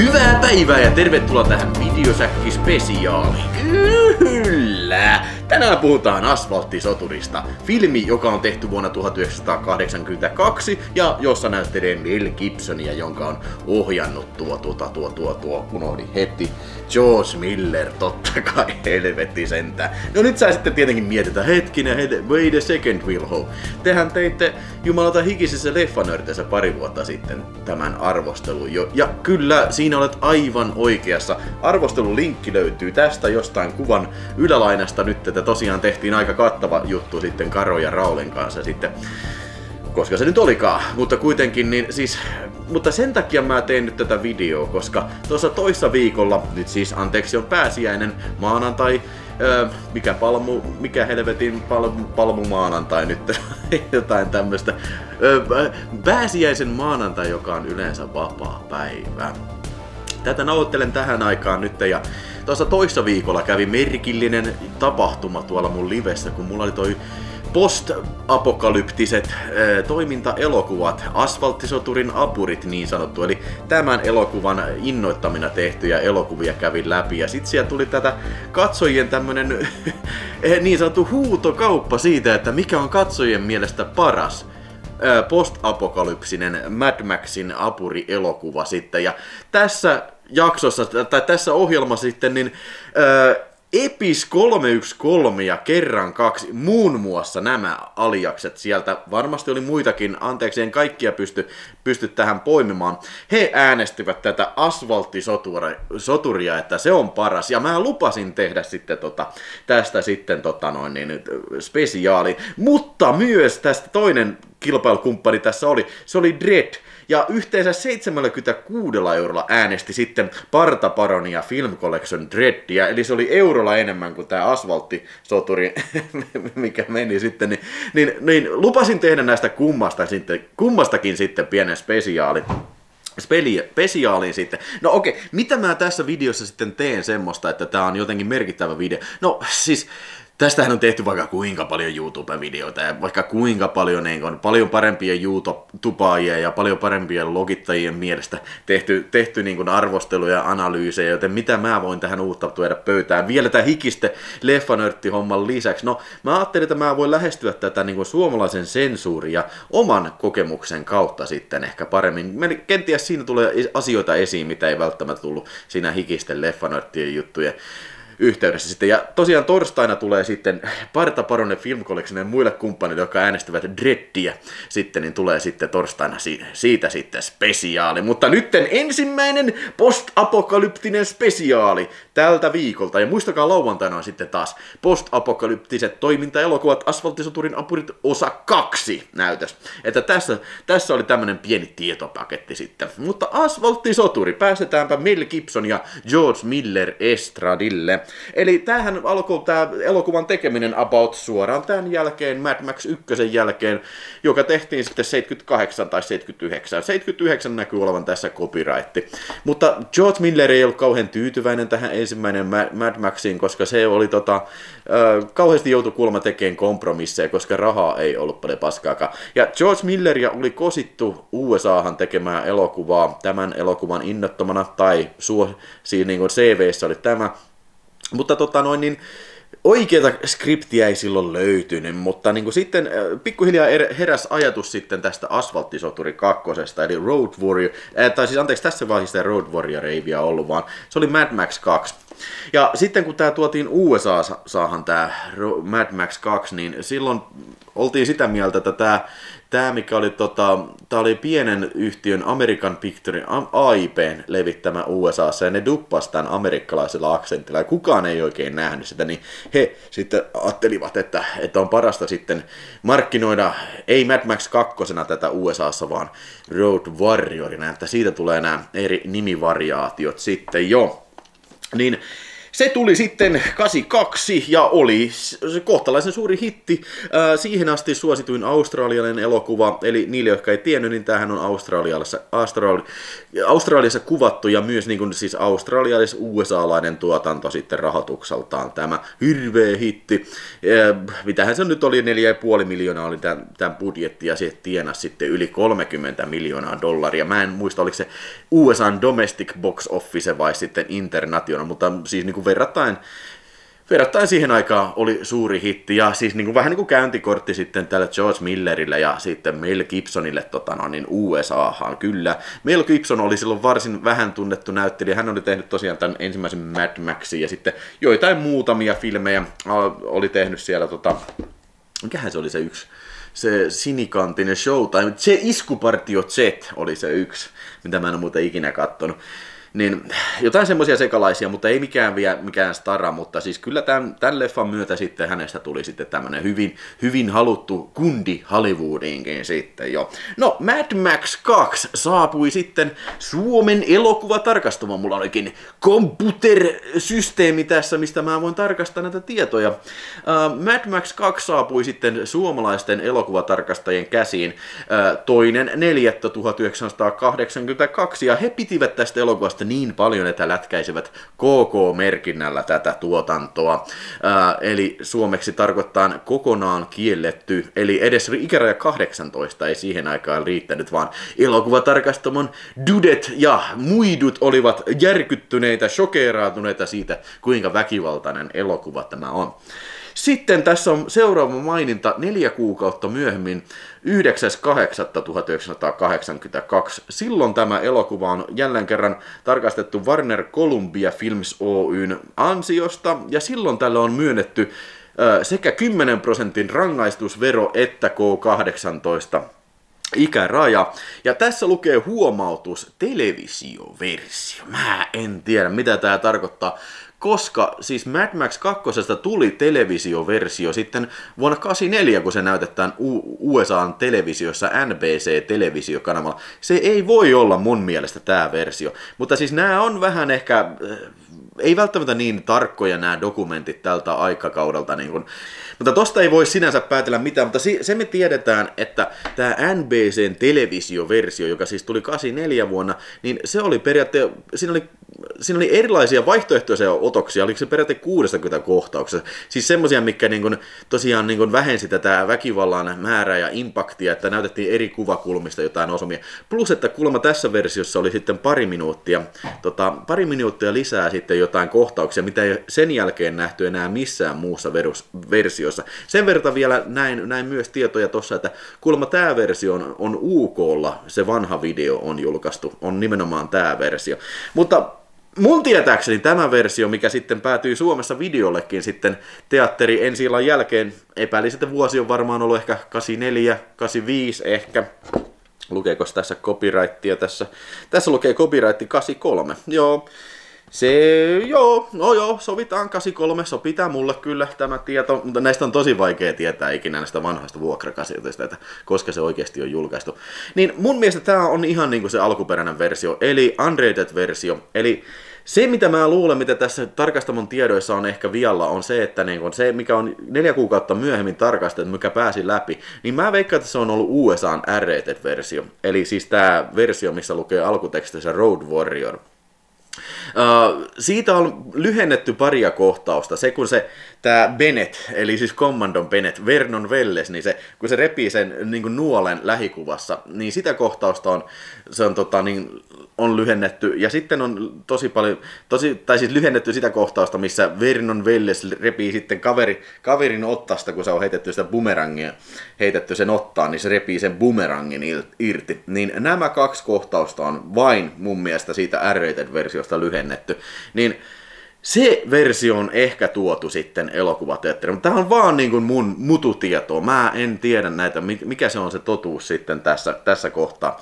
Hyvää päivää ja tervetuloa tähän videosäkki-spesiaaliin. Kyllä! Tänään puhutaan Asfalttisoturista, filmi, joka on tehty vuonna 1982 ja jossa näyttelee Mel Gibsonia, jonka on ohjannut tuo, tuo, tuo, tuo, tuo, unohdin heti, George Miller, totta kai, helvetti sentä. No nyt sä sitten tietenkin mietitään, hetkinen, he, wait a second Wilho. Tehän teitte jumalata hikisessä leffanörtessä pari vuotta sitten tämän arvostelun jo. Ja kyllä, siinä olet aivan oikeassa. Arvostelun linkki löytyy tästä jostain kuvan ylälainasta nyt, että tosiaan tehtiin aika kattava juttu sitten Karo ja Raulen kanssa sitten koska se nyt olikaan, mutta kuitenkin niin siis, mutta sen takia mä teen nyt tätä videoa, koska tuossa toissa viikolla, nyt siis anteeksi on pääsiäinen maanantai, öö, mikä palmu, mikä helvetin palmu, palmu maanantai nyt, jotain tämmöstä, öö, pääsiäisen maanantai, joka on yleensä vapaa päivä. Tätä nauhoittelen tähän aikaan nyt ja tuossa toissa viikolla kävi merkillinen tapahtuma tuolla mun livessä, kun mulla oli toi post-apokalyptiset äh, toimintaelokuvat, asfalttisoturin apurit niin sanottu, eli tämän elokuvan innoittamina tehtyjä elokuvia kävin läpi ja sitten siellä tuli tätä katsojien tämmönen niin sanottu huutokauppa siitä, että mikä on katsojien mielestä paras post-apokalypsinen Mad Maxin apuri-elokuva sitten. Ja tässä jaksossa, tai tässä ohjelmassa sitten, niin ää, Epis 313 ja kerran kaksi, muun muassa nämä aliakset sieltä, varmasti oli muitakin, anteeksi en kaikkia pysty, pysty tähän poimimaan, he äänestivät tätä asfalttisoturia, että se on paras, ja mä lupasin tehdä sitten tota, tästä sitten tota noin, niin, spesiaali, mutta myös tästä toinen kilpailukumppani tässä oli, se oli Dread, ja yhteensä 76 eurolla äänesti sitten Partaparonia Film Collection Dreddia, eli se oli eurolla enemmän kuin tämä asfalttisoturi, mikä meni sitten, niin, niin, niin lupasin tehdä näistä kummasta sitten, kummastakin sitten pienen spesiaalin spesiaaliin sitten. No okei, mitä mä tässä videossa sitten teen semmoista, että tää on jotenkin merkittävä video? No siis Tästähän on tehty vaikka kuinka paljon YouTube-videoita ja vaikka kuinka paljon niin on paljon parempia YouTube-tupaajia ja paljon parempia logittajien mielestä tehty, tehty niin arvosteluja ja analyysejä, joten mitä mä voin tähän uutta tuoda pöytään. Vielä tämä hikiste leffanörtti-homman lisäksi. No mä ajattelin, että mä voin lähestyä tätä niin suomalaisen sensuurin ja oman kokemuksen kautta sitten ehkä paremmin. Kenties siinä tulee asioita esiin, mitä ei välttämättä tullut siinä hikisten leffanörttien juttujen yhteydessä sitten. Ja tosiaan torstaina tulee sitten Parta Parone Film Collection ja muille kumppanille, jotka äänestävät Dreddiä sitten, niin tulee sitten torstaina si- siitä sitten spesiaali. Mutta nytten ensimmäinen post-apokalyptinen spesiaali tältä viikolta. Ja muistakaa lauantaina on sitten taas post-apokalyptiset toimintaelokuvat Asfalttisoturin apurit osa kaksi näytös. Että tässä, tässä oli tämmönen pieni tietopaketti sitten. Mutta Asfalttisoturi, pääsetäänpä Mel Gibson ja George Miller Estradille. Eli tämähän alkoi tämä elokuvan tekeminen about suoraan tämän jälkeen, Mad Max 1 jälkeen, joka tehtiin sitten 78 tai 79. 79 näkyy olevan tässä copyright. Mutta George Miller ei ollut kauhean tyytyväinen tähän ensimmäinen Mad Maxiin, koska se oli tota, kauheasti joutu kuulemma tekemään kompromisseja, koska rahaa ei ollut paljon paskaakaan. Ja George Milleria oli kosittu USAhan tekemään elokuvaa tämän elokuvan innottomana, tai suo, siinä niin CVssä oli tämä, mutta tota noin, niin oikeita skriptiä ei silloin löytynyt, mutta niin kuin sitten äh, pikkuhiljaa er-, heräs ajatus sitten tästä Asfalttisoturi kakkosesta, eli Road Warrior, äh, tai siis anteeksi, tässä vaiheessa Road Warrior ei vielä ollut, vaan se oli Mad Max 2. Ja sitten kun tämä tuotiin USA-saahan tämä Mad Max 2, niin silloin oltiin sitä mieltä, että tämä tämä, mikä oli, tota, tämä oli pienen yhtiön American Picture, AIPn levittämä USAssa, ja ne duppas tämän amerikkalaisella aksentilla, ja kukaan ei oikein nähnyt sitä, niin he sitten ajattelivat, että, että on parasta sitten markkinoida, ei Mad Max 2 tätä USAssa, vaan Road Warriorina, että siitä tulee nämä eri nimivariaatiot sitten jo. Niin se tuli sitten 82 ja oli se kohtalaisen suuri hitti. Ää, siihen asti suosituin australialainen elokuva, eli niille, jotka ei tiennyt, niin tämähän on Australiassa, Australi, Australiassa kuvattu ja myös niin kuin, siis australialais USA-lainen tuotanto sitten rahoitukseltaan tämä hirveä hitti. Ää, mitähän se nyt oli, 4,5 miljoonaa oli tämän, tämän budjetti ja se tienasi sitten yli 30 miljoonaa dollaria. Mä en muista, oliko se USA Domestic Box Office vai sitten International, mutta siis niin kuin verrattain verrattain siihen aikaan oli suuri hitti ja siis niin kuin, vähän niin kuin käyntikortti sitten tälle George Millerille ja sitten Mel Gibsonille tota, no, niin USAhan kyllä. Mel Gibson oli silloin varsin vähän tunnettu näyttelijä, hän oli tehnyt tosiaan tämän ensimmäisen Mad Maxin ja sitten joitain muutamia filmejä oli tehnyt siellä, tota, mikähän se oli se yksi, se sinikantinen show, tai se Iskupartio Z oli se yksi, mitä mä en ole muuten ikinä kattonut. Niin jotain semmoisia sekalaisia, mutta ei mikään vielä mikään stara, mutta siis kyllä tämän, tämän leffan myötä sitten hänestä tuli sitten tämmöinen hyvin, hyvin haluttu kundi Hollywoodiinkin sitten jo. No, Mad Max 2 saapui sitten Suomen elokuvatarkastamaan. Mulla olikin computer-systeemi tässä, mistä mä voin tarkastaa näitä tietoja. Uh, Mad Max 2 saapui sitten suomalaisten elokuvatarkastajien käsiin uh, toinen 4. 1982 ja he pitivät tästä elokuvasta Suomesta niin paljon, että lätkäisivät KK-merkinnällä tätä tuotantoa. Ää, eli suomeksi tarkoittaa kokonaan kielletty, eli edes ikäraja 18 ei siihen aikaan riittänyt, vaan elokuvatarkastamon dudet ja muidut olivat järkyttyneitä, shokeeraatuneita siitä, kuinka väkivaltainen elokuva tämä on. Sitten tässä on seuraava maininta neljä kuukautta myöhemmin, 9.8.1982. Silloin tämä elokuva on jälleen kerran tarkastettu Warner Columbia Films Oyn ansiosta, ja silloin tälle on myönnetty sekä 10 prosentin rangaistusvero että K18 ikäraja. Ja tässä lukee huomautus televisioversio. Mä en tiedä, mitä tämä tarkoittaa koska siis Mad Max 2 tuli televisioversio sitten vuonna 1984, kun se näytetään USAn televisiossa NBC-televisiokanavalla. Se ei voi olla mun mielestä tämä versio, mutta siis nämä on vähän ehkä äh, ei välttämättä niin tarkkoja nämä dokumentit tältä aikakaudelta, niin kun, mutta tosta ei voi sinänsä päätellä mitään, mutta se me tiedetään, että tämä NBCn televisioversio, joka siis tuli 84 vuonna, niin se oli periaatteessa, siinä oli siinä oli erilaisia vaihtoehtoisia otoksia, oliko se periaatteessa 60 kohtauksessa. Siis semmoisia, mikä niin kuin, tosiaan niin kuin vähensi tätä väkivallan määrää ja impaktia, että näytettiin eri kuvakulmista jotain osumia. Plus, että kuulemma tässä versiossa oli sitten pari minuuttia, tota, pari minuuttia lisää sitten jotain kohtauksia, mitä ei sen jälkeen nähty enää missään muussa versiossa. Sen verran vielä näin, näin myös tietoja tuossa, että kuulemma tämä versio on, on UKlla, se vanha video on julkaistu, on nimenomaan tämä versio. Mutta mun tietääkseni tämä versio, mikä sitten päätyy Suomessa videollekin sitten teatteri ensi jälkeen, epäilisin, että vuosi on varmaan ollut ehkä 84, 85 ehkä. Lukeeko tässä copyrightia tässä? Tässä lukee copyright 83. Joo, se, joo, no joo, sovitaan 83, sopii tää mulle kyllä tämä tieto, mutta näistä on tosi vaikea tietää ikinä näistä vanhoista vuokrakasioista, että koska se oikeasti on julkaistu. Niin mun mielestä tämä on ihan niinku se alkuperäinen versio, eli unrated versio, eli se, mitä mä luulen, mitä tässä tarkastamon tiedoissa on ehkä vialla, on se, että niin kun se, mikä on neljä kuukautta myöhemmin tarkastettu, mikä pääsi läpi, niin mä veikkaan, että se on ollut USAn R-rated-versio. Eli siis tämä versio, missä lukee alkutekstissä Road Warrior. Uh, siitä on lyhennetty paria kohtausta. Se, kun se, tämä Bennett, eli siis Commandon Bennett, Vernon Welles, niin se, kun se repii sen niin kuin nuolen lähikuvassa, niin sitä kohtausta on, se on tota, niin, on lyhennetty. Ja sitten on tosi paljon, tosi, tai siis lyhennetty sitä kohtausta, missä Vernon Welles repii sitten kaveri, kaverin ottasta, kun se on heitetty sitä bumerangia, heitetty sen ottaan, niin se repii sen bumerangin irti. Niin nämä kaksi kohtausta on vain mun mielestä siitä R-rated-versiosta lyhennetty. Niin se versio on ehkä tuotu sitten elokuvateatteriin, mutta tämä on vaan niin kuin mun mututietoa. Mä en tiedä näitä, mikä se on se totuus sitten tässä, tässä kohtaa.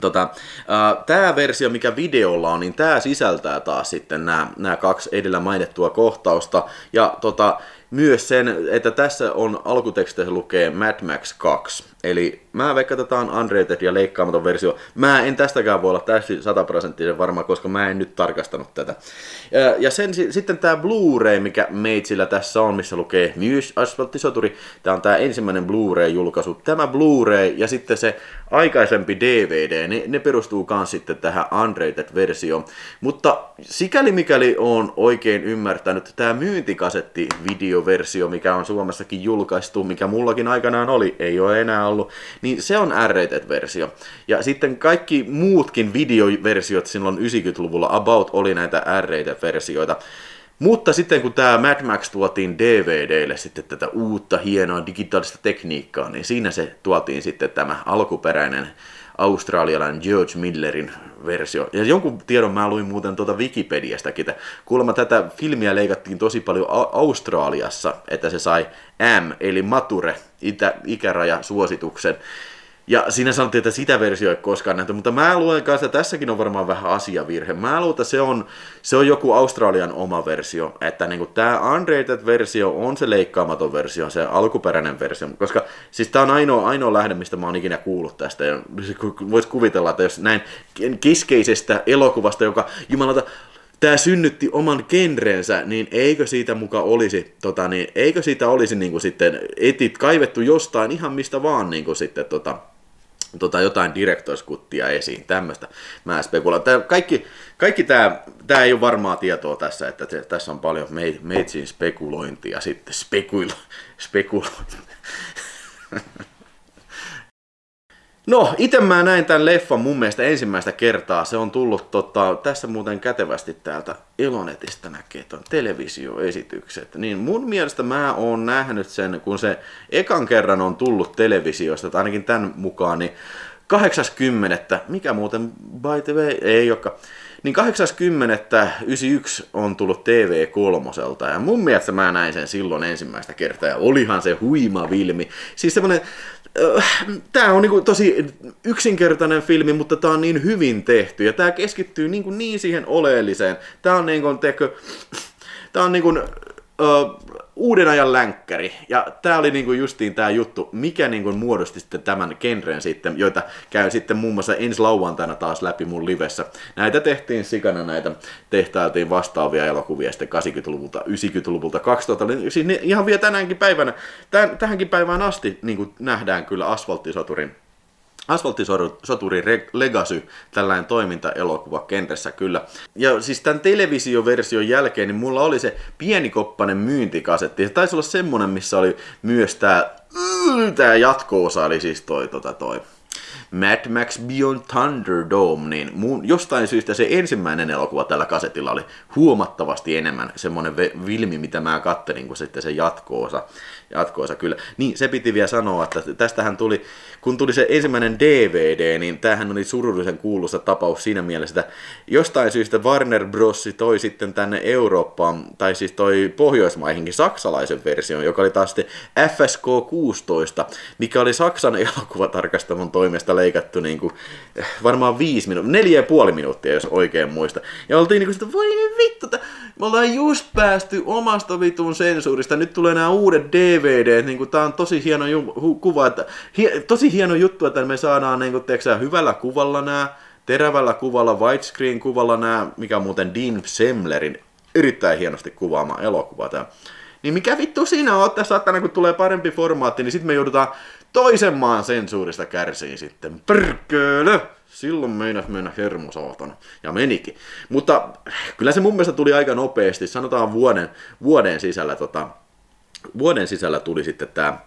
Tota, äh, tämä versio, mikä videolla on, niin tämä sisältää taas sitten nämä kaksi edellä mainittua kohtausta. Ja tota, myös sen, että tässä on alkuteksteissä lukee Mad Max 2. Eli mä veikkaan, että tämä on unrated ja leikkaamaton versio. Mä en tästäkään voi olla täysin sataprosenttisen varma, koska mä en nyt tarkastanut tätä. Ja, sen, sitten tämä Blu-ray, mikä meitsillä tässä on, missä lukee myös Asfalttisoturi. Tämä on tämä ensimmäinen Blu-ray-julkaisu. Tämä Blu-ray ja sitten se aikaisempi DVD, ne, ne perustuu myös sitten tähän unrated-versioon. Mutta sikäli mikäli on oikein ymmärtänyt, tämä myyntikasetti videoversio, mikä on Suomessakin julkaistu, mikä mullakin aikanaan oli, ei ole enää ollut, niin se on R-rated-versio. Ja sitten kaikki muutkin videoversiot silloin 90-luvulla about oli näitä R-rated-versioita. Mutta sitten kun tämä Mad Max tuotiin DVDlle sitten tätä uutta hienoa digitaalista tekniikkaa, niin siinä se tuotiin sitten tämä alkuperäinen australialainen George Millerin versio. Ja jonkun tiedon mä luin muuten tuota Wikipediastakin, että kuulemma tätä filmiä leikattiin tosi paljon Australiassa, että se sai M, eli mature, itä, ikäraja suosituksen. Ja siinä sanottiin, että sitä versio ei koskaan nähty, mutta mä luen kanssa, että tässäkin on varmaan vähän asiavirhe. Mä luulen, että se on, se on joku Australian oma versio, että niin tämä unrated-versio on se leikkaamaton versio, se alkuperäinen versio, koska siis tämä on ainoa, ainoa lähde, mistä mä oon ikinä kuullut tästä, ja vois kuvitella, että jos näin keskeisestä elokuvasta, joka jumalata tämä synnytti oman genrensä, niin eikö siitä muka olisi, tota, niin, eikö siitä olisi niin kuin sitten etit kaivettu jostain ihan mistä vaan niin kuin sitten tota, tota, jotain direktorskuttia esiin, tämmöistä mä spekuloin. Tää, kaikki, kaikki tämä, tämä ei ole varmaa tietoa tässä, että te, tässä on paljon meitsin spekulointia sitten, spekuilo, spekulointia. No, itse mä näin tämän leffan mun mielestä ensimmäistä kertaa. Se on tullut tota, tässä muuten kätevästi täältä Elonetista näkee tuon televisioesitykset. Niin mun mielestä mä oon nähnyt sen, kun se ekan kerran on tullut televisiosta, tai ainakin tämän mukaan, niin 80. Mikä muuten, by the way, ei olekaan. Niin 80.91 on tullut TV3. Ja mun mielestä mä näin sen silloin ensimmäistä kertaa. Ja olihan se huima vilmi. Siis semmonen Tämä on niinku tosi yksinkertainen filmi, mutta tämä on niin hyvin tehty ja tämä keskittyy niinku niin siihen oleelliseen. Tämä on niinku, tämä on niinku, uh, uuden ajan länkkäri. Ja tämä oli niinku justiin tämä juttu, mikä niinku muodosti sitten tämän genren sitten, joita käy sitten muun muassa ensi lauantaina taas läpi mun livessä. Näitä tehtiin sikana, näitä tehtailtiin vastaavia elokuvia sitten 80-luvulta, 90-luvulta, 2000 Siis ihan vielä tänäänkin päivänä, täh- tähänkin päivään asti niin nähdään kyllä asfalttisoturin Asfalttisoturi Legacy, tällainen toimintaelokuva kentässä kyllä. Ja siis tämän televisioversion jälkeen, niin mulla oli se pienikoppainen myyntikasetti. Se taisi olla semmonen, missä oli myös tää, tää jatko-osa, eli siis toi, tota, toi Mad Max Beyond Thunderdome, niin mun, jostain syystä se ensimmäinen elokuva tällä kasetilla oli huomattavasti enemmän semmoinen vilmi, mitä mä kattelin, kuin sitten se jatko-osa. jatko-osa kyllä. Niin, se piti vielä sanoa, että tästähän tuli, kun tuli se ensimmäinen DVD, niin tämähän oli surullisen kuuluisa tapaus siinä mielessä, että jostain syystä Warner Bros. toi sitten tänne Eurooppaan, tai siis toi Pohjoismaihinkin saksalaisen version, joka oli taas sitten FSK 16, mikä oli Saksan elokuvatarkastamon toimesta leikattu niin kuin, eh, varmaan viisi minuuttia, neljä ja puoli minuuttia, jos oikein muista. Ja oltiin niin kuin, että voi vittu, me ollaan just päästy omasta vitun sensuurista, nyt tulee nämä uudet DVD, niin kuin, tää on tosi hieno ju- kuva, että, hi- tosi hieno juttu, että me saadaan niin kuin, teeksä, hyvällä kuvalla nämä, terävällä kuvalla, widescreen kuvalla nämä, mikä on muuten Dean Semlerin erittäin hienosti kuvaama elokuva tämä. Niin mikä vittu siinä on, että saattaa, kun tulee parempi formaatti, niin sitten me joudutaan toisen maan sensuurista kärsiin sitten. Perkele! Silloin meinas mennä hermo saatana. Ja menikin. Mutta kyllä se mun mielestä tuli aika nopeasti. Sanotaan vuoden, vuoden sisällä tota, vuoden sisällä tuli sitten tämä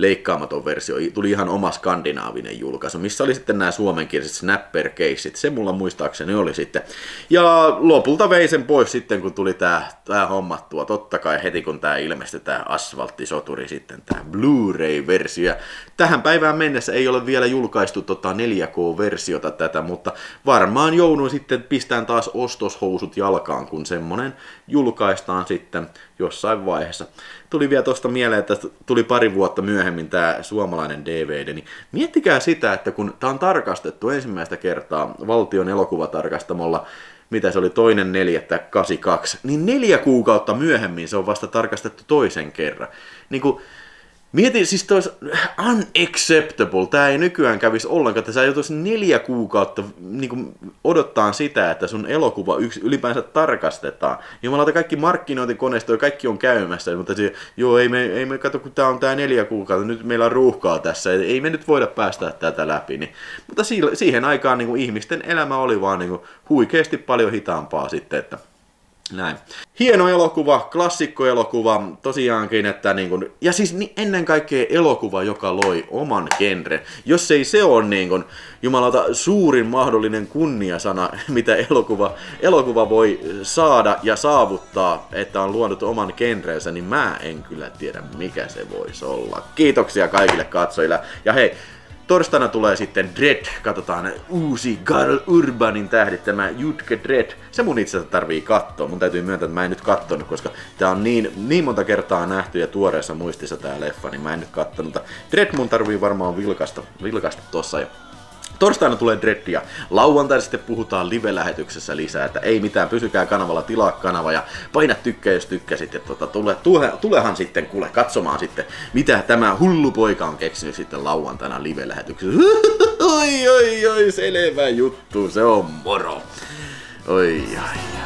leikkaamaton versio, tuli ihan oma skandinaavinen julkaisu, missä oli sitten nämä suomenkieliset snapper Se mulla muistaakseni oli sitten. Ja lopulta vei sen pois sitten, kun tuli tämä, tämä hommattua. Totta kai heti kun tämä ilmestyi, tämä asfalttisoturi sitten, tämä Blu-ray-versio. Ja tähän päivään mennessä ei ole vielä julkaistu tota 4K-versiota tätä, mutta varmaan joudun sitten pistään taas ostoshousut jalkaan, kun semmonen julkaistaan sitten jossain vaiheessa. Tuli vielä tuosta mieleen, että tuli pari vuotta myöhemmin tämä suomalainen DVD, niin miettikää sitä, että kun tämä on tarkastettu ensimmäistä kertaa valtion elokuvatarkastamolla mitä se oli toinen neljättä 82, niin neljä kuukautta myöhemmin se on vasta tarkastettu toisen kerran. Niin kuin, Mietin, siis toi unacceptable. Tämä ei nykyään kävisi ollenkaan, että sä joutuisi neljä kuukautta niin odottaa sitä, että sun elokuva yksi, ylipäänsä tarkastetaan. Jumalauta, kaikki markkinointikoneisto ja kaikki on käymässä, mutta se, joo, ei me, ei me katso, kun tämä on tämä neljä kuukautta, nyt meillä on ruuhkaa tässä, ei me nyt voida päästä tätä läpi. Niin. Mutta siihen aikaan niin kuin ihmisten elämä oli vaan niin kuin huikeasti paljon hitaampaa sitten, että näin. Hieno elokuva, klassikkoelokuva, tosiaankin, että niin kun, ja siis ennen kaikkea elokuva, joka loi oman genre. Jos ei se ole niin kun, jumalauta suurin mahdollinen kunniasana, mitä elokuva, elokuva voi saada ja saavuttaa, että on luonut oman genreensä, niin mä en kyllä tiedä mikä se voisi olla. Kiitoksia kaikille katsojille. Ja hei, Torstaina tulee sitten Dread, katsotaan uusi Carl Urbanin tähdittämä Jutke Dread. Se mun itse tarvii katsoa, mun täytyy myöntää, että mä en nyt kattonut, koska tää on niin, niin monta kertaa nähty ja tuoreessa muistissa tää leffa, niin mä en nyt kattonut. Dread mun tarvii varmaan vilkasta, vilkasta tossa jo. Torstaina tulee Dreddia. Lauantaina sitten puhutaan live-lähetyksessä lisää, että ei mitään, pysykää kanavalla, tilaa kanava ja paina tykkää, jos tykkäsit. Ja tota, tule, tule, tulehan sitten kuule katsomaan sitten, mitä tämä hullu poika on keksinyt sitten lauantaina live-lähetyksessä. oi, oi, oi, selvä juttu, se on moro. Oi, oi,